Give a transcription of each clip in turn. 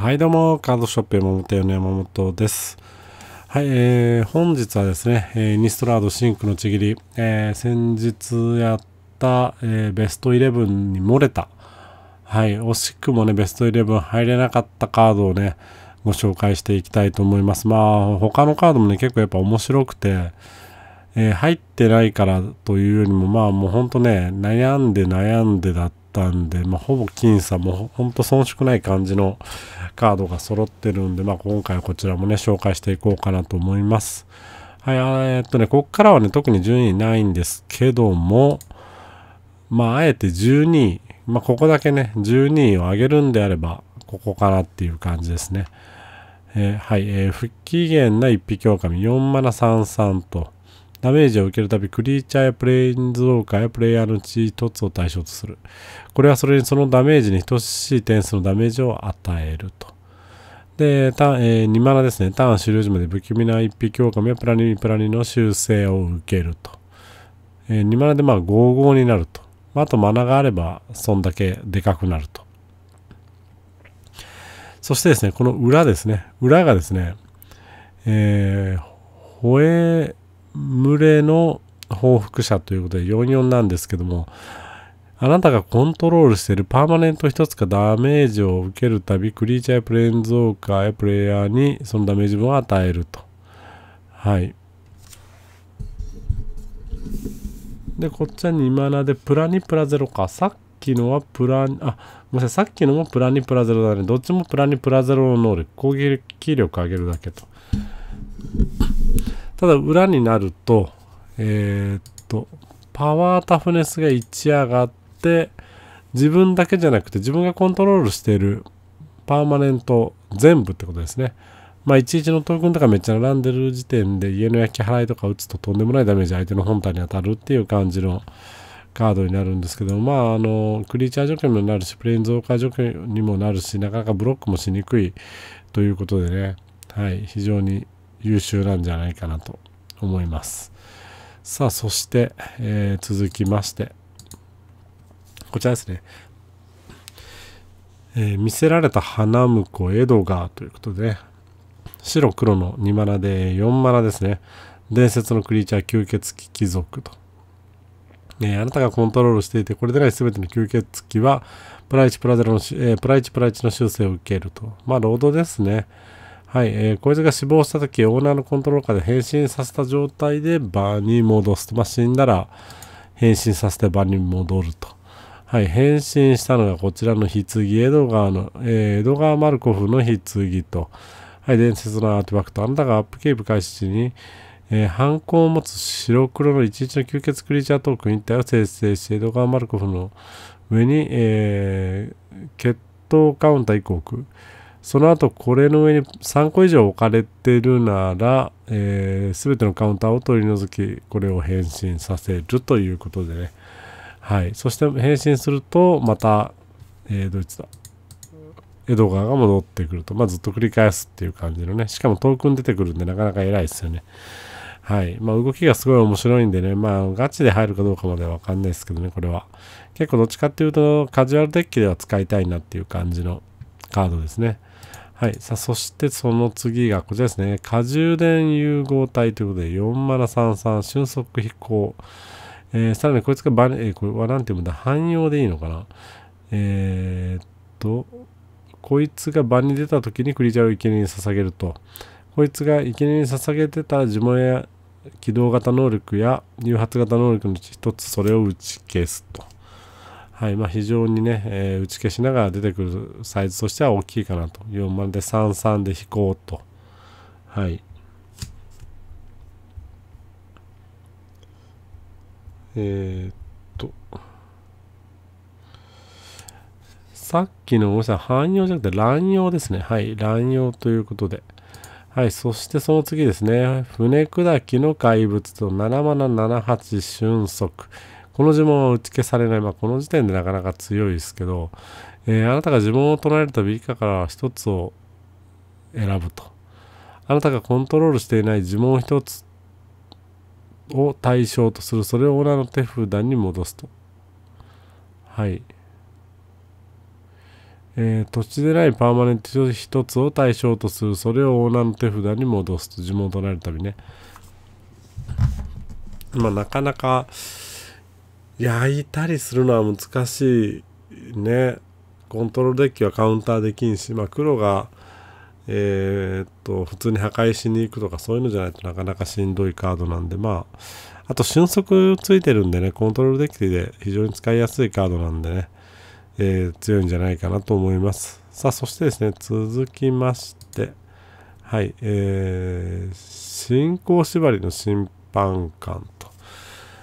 はい、どうも、カードショップ山本屋の山本です。はい、えー、本日はですね、えーニストラードシンクのちぎり、えー先日やった、えーベストイレブンに漏れた、はい、惜しくもね、ベストイレブン入れなかったカードをね、ご紹介していきたいと思います。まあ、他のカードもね、結構やっぱ面白くて、えー入ってないからというよりも、まあもうほんとね、悩んで悩んでだったんで、まあほぼ僅差、もうほんと遜色ない感じのカードが揃ってるんで、まあ今回はこちらもね、紹介していこうかなと思います。はい、えーっとね、こっからはね、特に順位ないんですけども、まああえて12位、まあここだけね、12位を上げるんであれば、ここかなっていう感じですね。えーはい、えー不機嫌な一匹狼4マナ33とダメージを受けるたびクリーチャーやプレインズウォーカーやプレイヤーのうち1つを対象とする。これはそれにそのダメージに等しい点数のダメージを与えると。で、タえー2マナですね。ターン終了時まで不気味な一匹狼やプラニプラニの修正を受けると、えー2マナでまあ55になると、まあ、とマナがあればそんだけでかくなると。そしてですね、この裏ですね、裏がですね、えー、ホエムレの報復者ということで44なんですけども、あなたがコントロールしているパーマネント一つがダメージを受けるたび、クリーチャーやプレインズウォーカーやプレイヤーにそのダメージ分を与えると。はい。で、こっちは2マナでプラ2プラ0か。さっきのはプラ、あ、ごめんなさい。さっきのもプラ2プラ0だね。どっちもプラ2プラ0の能力。攻撃力上げるだけと。ただ、裏になると、えーっと、パワータフネスが1上がって、自分だけじゃなくて自分がコントロールしているパーマネント全部ってことですね。まあ、11のトークンとかめっちゃ並んでる時点で家の焼き払いとか打つととんでもないダメージ相手の本体に当たるっていう感じのカードになるんですけど、まあ、あの、クリーチャー除去にもなるし、プレインズオーカー除去にもなるし、なかなかブロックもしにくいということでね、はい、非常に優秀なんじゃないかなと思います。さあ、そして、えー続きまして、こちらですね。えー見せられた花婿エドガーということで、白黒の2マナで4マナですね。伝説のクリーチャー吸血鬼貴族と。えーあなたがコントロールしていて、これでない全ての吸血鬼は、プラ1プラ0の、えープラ1プラ1の修正を受けると。まあ、ロードですね。はい、えーこいつが死亡したとき、オーナーのコントロール下で変身させた状態で場に戻すと。まあ、死んだら変身させて場に戻ると。はい、変身したのがこちらの棺、エドガーの、えーエドガー・マルコフの棺と、はい、伝説のアーティファクト。あなたがアップキープ開始時に、えー、飛行を持つ白黒の11の吸血クリーチャートークン一体を生成し、エドガー・マルコフの上に、えー血統カウンター1個置く。その後、これの上に3個以上置かれてるなら、えー、全てのカウンターを取り除き、これを変身させるということでね。はい。そして変身すると、また、えー、ドイツだ。エドガーが戻ってくると。まあ、ずっと繰り返すっていう感じのね。しかもトークン出てくるんで、なかなか偉いですよね。はい。まあ、動きがすごい面白いんでね。まあ、ガチで入るかどうかまではわかんないですけどね、これは。結構どっちかっていうと、カジュアルデッキでは使いたいなっていう感じのカードですね。はい。さあ、そしてその次がこちらですね。過充電融合体ということで、4マナ33、瞬速飛行。えーさらにこいつがバネ、えーこれは何て言うんだ、汎用でいいのかな？えーっと、こいつが場に出た時にクリーチャーを生贄に捧げると、こいつが生贄に捧げてた呪文や起動型能力や誘発型能力のうち一つそれを打ち消すと。はい、まあ非常にね、えー打ち消しながら出てくるサイズとしては大きいかなと。4万で33で飛行と。はい。えーっと。さっきのごめんなさい、汎用じゃなくて乱用ですね。はい、乱用ということで。はい、そしてその次ですね。船砕きの怪物と7マナ78瞬速。この呪文は打ち消されない。まあ、この時点でなかなか強いですけど、えーあなたが呪文を唱えると以下から一つを選ぶと。あなたがコントロールしていない呪文一つを対象とする。それをオーナーの手札に戻すと。はい。えー、土地でないパーマネント一つを対象とするそれをオーナーの手札に戻すと呪文を唱えるたびねまあなかなか焼いたりするのは難しいねコントロールデッキはカウンターできんし、まあ、黒がえー、っと普通に破壊しに行くとかそういうのじゃないとなかなかしんどいカードなんでまああと瞬足ついてるんでねコントロールデッキで非常に使いやすいカードなんでねえー、強いんじゃないかなと思います。さあ、そしてですね、続きまして、はい、えー、進行縛りの審判官と。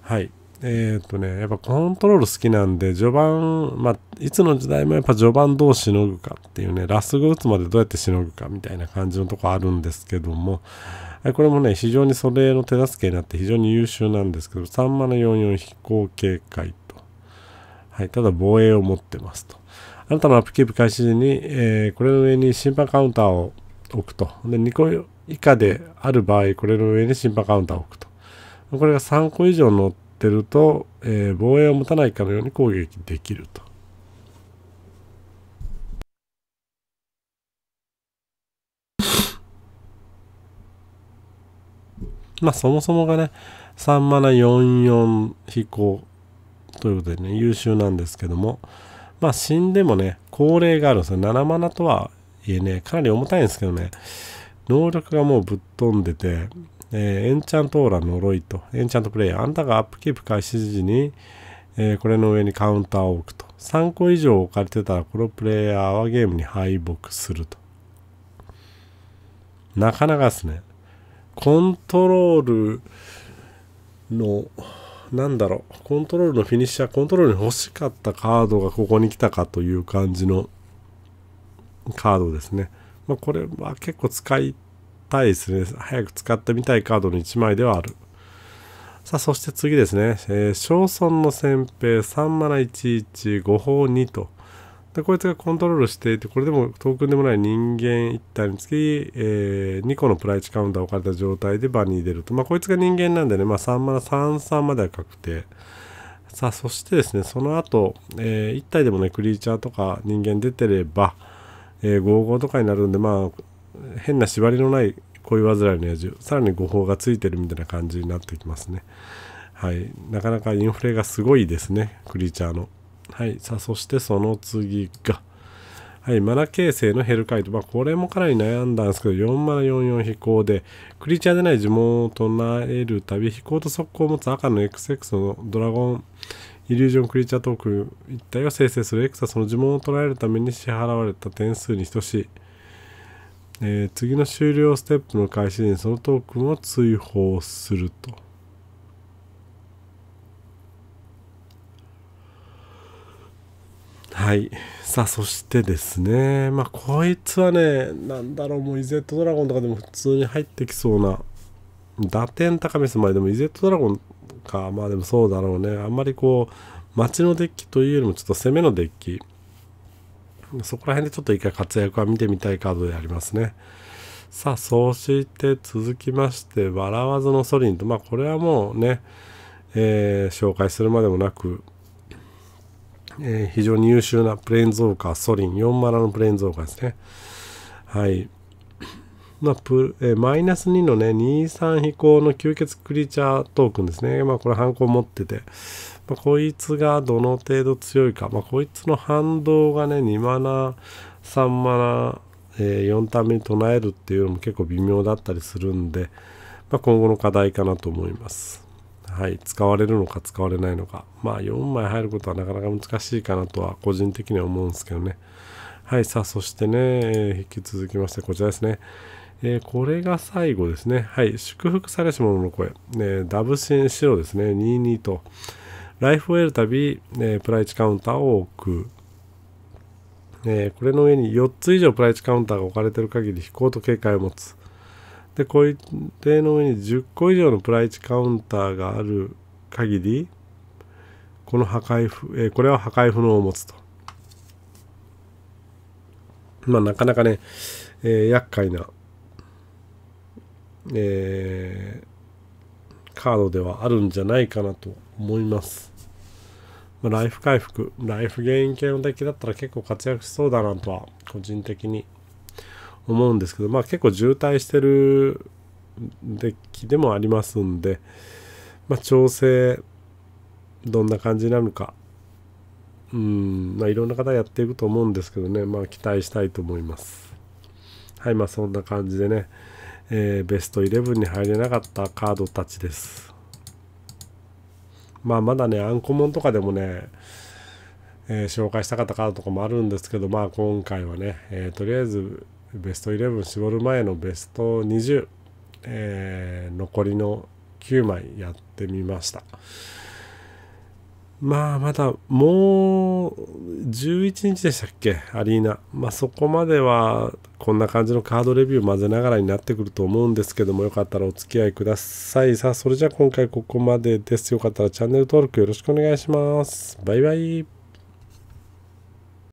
はい。えっ、とね、やっぱコントロール好きなんで、序盤、まあ、いつの時代もやっぱ序盤どうしのぐかっていうね、ラスゴ打つまでどうやってしのぐかみたいな感じのとこあるんですけども、これもね、非常にそれの手助けになって非常に優秀なんですけど、3マナ44飛行警戒とはい、ただ防衛を持ってますと。あなたのアップキープ開始時に、えー、これの上に審判カウンターを置くと。で、2個以下である場合、これの上に審判カウンターを置くと。これが3個以上乗っててると、えー、防衛を持たないかのように攻撃できると。まあそもそもがね、3マナ44飛行ということでね、優秀なんですけども、まあ死んでもね、高齢があるんですよ。7マナとはいえね、かなり重たいんですけどね、能力がもうぶっ飛んでて、えー、エンチャントオーラ呪いと、エンチャントプレイヤー、あんたがアップキープ開始時に、えー、これの上にカウンターを置くと。3個以上置かれてたら、このプレイヤーはゲームに敗北すると。なかなかですね、コントロールのなんだろう、コントロールのフィニッシャー、コントロールに欲しかったカードがここに来たかという感じのカードですね。まあ、これは結構使いたいですね。早く使ってみたいカードの1枚ではある。さあ、そして次ですね。えー、小村の先兵3マナ11、5法2と。で、こいつがコントロールしていて、これでもトークンでもない人間1体につき、えー、2個のプライチカウンターを置かれた状態で場に出ると。まあ、こいつが人間なんでね、まあ、3マナ33までは確定。さあ、そしてですね、その後、えー、1体でもね、クリーチャーとか人間出てれば、えー、55とかになるんで、まあ、変な縛りのない恋煩いの野獣、さらに誤報がついてるみたいな感じになってきますね。はい。なかなかインフレがすごいですね、クリーチャーの。はい。さあ、そしてその次が、はい、マナ形成のヘルカイト。まあ、これもかなり悩んだんですけど、4マナ44飛行で、クリーチャーでない呪文を唱えるたび、飛行と速攻を持つ赤の XX のドラゴン、イリュージョンクリーチャートークン一体を生成する X はその呪文を捉えるために支払われた点数に等しい。えー、次の終了ステップの開始にそのトークンを追放すると。はい。さあ、そしてですね。まあ、こいつはね、なんだろう、もうイゼットドラゴンとかでも普通に入ってきそうな、打点高めす。まあ、でもイゼットドラゴンか、まあでもそうだろうね。あんまりこう、街のデッキというよりもちょっと攻めのデッキ。そこら辺でちょっと一回活躍は見てみたいカードでありますね。さあ、そして続きまして、笑わずのソリンと、まあこれはもうね、えー、紹介するまでもなく、えー、非常に優秀なプレーンズウォーカー、ソリン、4マラのプレーンズウォーカーですね。はい。まあプえー、マイナス2のね、23飛行の吸血クリーチャートークンですね。まあこれ反抗持ってて、まあ、こいつがどの程度強いか、まあこいつの反動がね、2マナ、3マナ、えー、4ターン目に唱えるっていうのも結構微妙だったりするんで、まあ、今後の課題かなと思います。はい、使われるのか使われないのか。まあ4枚入ることはなかなか難しいかなとは個人的には思うんですけどね。はい、さあそしてね、えー、引き続きましてこちらですね。えー、これが最後ですね。はい、祝福されし者の声。ね、ダブシン白ですね。22と。ライフを得るたび、えー、プライチカウンターを置く。えこれの上に4つ以上プライチカウンターが置かれている限り飛行と警戒を持つ。で、これの上に10個以上のプライチカウンターがある限り、この破壊符、えー、これは破壊不能を持つと。まあ、なかなかね、えー、厄介な、えー、カードではあるんじゃないかなと思います。まあ、ライフ回復、ライフゲイン系のデッキだったら結構活躍しそうだなとは、個人的に思うんですけど、まあ結構渋滞してるデッキでもありますんで、まあ調整、どんな感じになるか、うん、まあいろんな方やっていくと思うんですけどね、まあ期待したいと思います。はい、まあそんな感じでね、えー、ベスト11に入れなかったカードたちです。まあまだね、アンコモンとかでもね、えー、紹介したかったカードとかもあるんですけど、まあ今回はね、えー、とりあえずベスト11絞る前のベスト20、えー、残りの9枚やってみました。まあまだもう11日でしたっけ？アリーナ。まあそこまではこんな感じのカードレビュー混ぜながらになってくると思うんですけどもよかったらお付き合いください。さあそれじゃあ今回ここまでです。よかったらチャンネル登録よろしくお願いします。バイバイ。